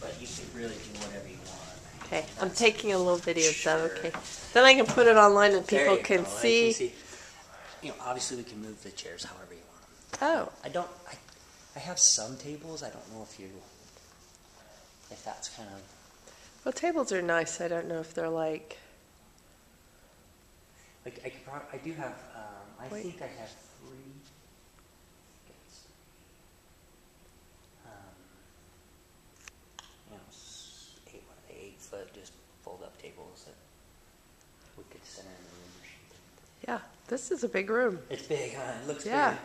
but you could really do whatever you want. Okay, I'm That's- taking a little video, so, Sure. okay. Then I can put it online and There people you can go, I see. You know, obviously we can move the chairs however you want them. Oh, I don't, I, I have some tables, I don't know if you, if that's kind of, well, tables are nice. I don't know if they're like, like, I could prob, I do have, um, I Wait. think I have three. yes. Um, You know, s- eight, what are they, eight foot, just fold up tables that we could center in the room or something. yeah, this is a big room. It's big, huh? It looks Yeah.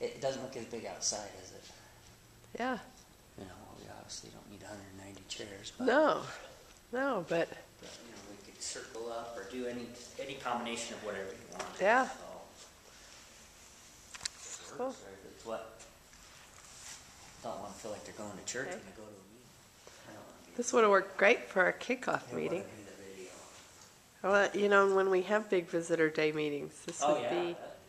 big. It doesn't look as big outside, does it? Yeah, You know, we obviously don't need 190 chairs, but, no, no, but but, you know, we could circle up or do any any combination of whatever you want. Yeah. So, Cool. It's what don't want to feel like they're going to church Okay. when they go to a meeting. I don't want to be. this would have worked great for our kickoff I don't meeting. wanna be the video. Well, you know, when we have big visitor day meetings, this Oh would yeah, be, that-